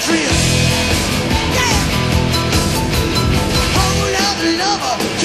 it's. Yeah. Whole lot lover,